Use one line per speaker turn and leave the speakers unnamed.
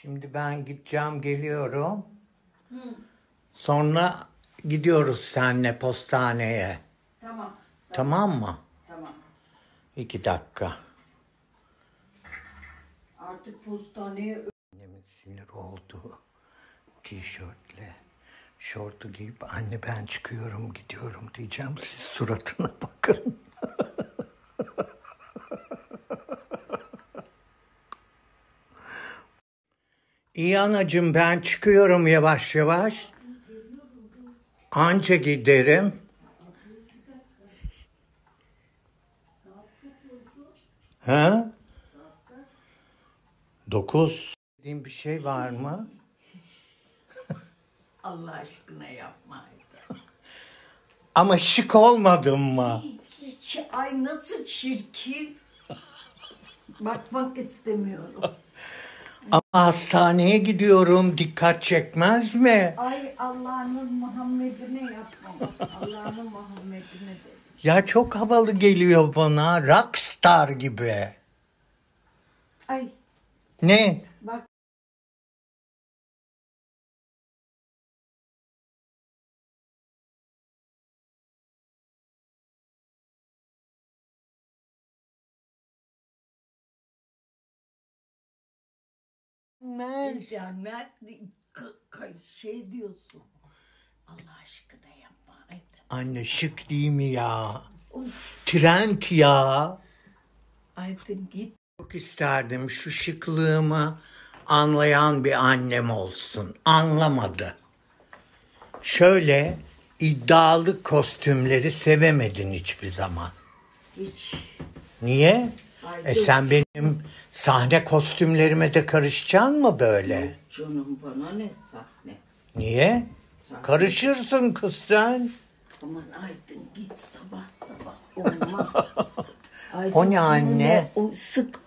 Şimdi ben gideceğim geliyorum. Sonra gidiyoruz seninle postaneye.
Tamam.
Tamam mı?
Tamam.
İki dakika.
Artık postaneye
Annemin sinir olduğu tişörtle şortu giyip anne ben çıkıyorum gidiyorum diyeceğim. Siz suratına bakın. İyi anacığım ben çıkıyorum yavaş yavaş. Anca giderim. Ha? Dokuz. Dediğin bir şey var mı?
Allah aşkına yapma.
Ama şık olmadın mı?
Hiç ay nasıl çirkin. Bakmak istemiyorum.
Ama hastaneye gidiyorum. Dikkat çekmez mi?
Ay Allah'ın Muhammed'ine yapma. Allah'ın Muhammed'ine de.
Ya çok havalı geliyor bana. Rockstar gibi.
Ay
Ne?
bak
Mez.
ya Mert şey diyorsun. Allah aşkına yapma.
Anne şık değil mi ya?
Of,
Trend ya.
Aydın git.
Çok isterdim şu şıklığımı anlayan bir annem olsun. Anlamadı. Şöyle iddialı kostümleri sevemedin hiçbir zaman.
Hiç.
Niye? E sen benim sahne kostümlerime de karışacaksın mı böyle?
Canım bana ne sahne.
Niye? Karışırsın kız sen.
Aman Aydın git sabah sabah. Olmaz. Aydın,
O ne anne?
O sıktı